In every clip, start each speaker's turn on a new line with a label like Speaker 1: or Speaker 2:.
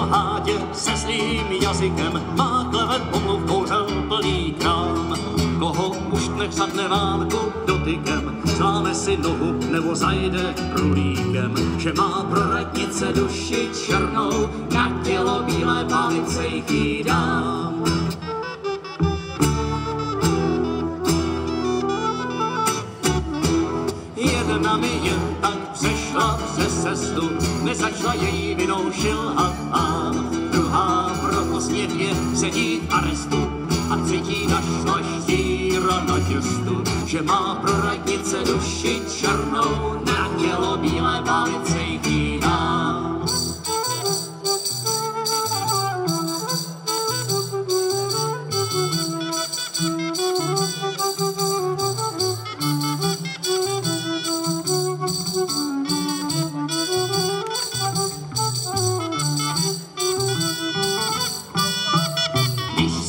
Speaker 1: v jednohádě se zlým jazykem má klevet pomluv kouřel plný krám. Koho už nechsadne válku dotykem, zláme si nohu nebo zajde rulíkem, že má pro radnice duši černou, na tělo bílé palice jich dám. Jedna mi jen tak přes cestu, nezačala její vinou šilhat a druhá pro smětě sedí v arestu a třetí našla štíra na těstu, že má pro radnice duši černou,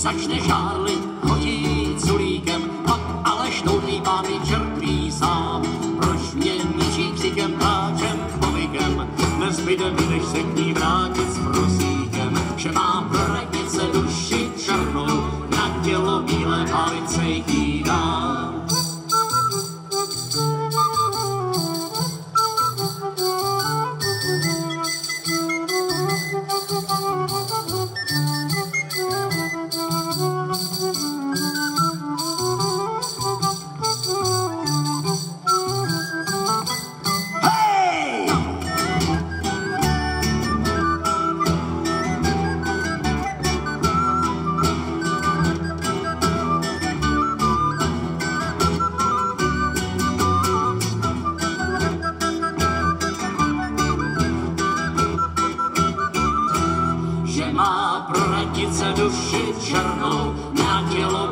Speaker 1: začne žárlit, chodí culíkem, pak ale štoulí pány čertví sám. Proč mě ničí křikem, pláčem, povykem, nezbyde mi, než se k ní vrátit s prosíkem, že má pro radnice duši černou, na tělo bílé palice jí má pro radice duši černou, na tělo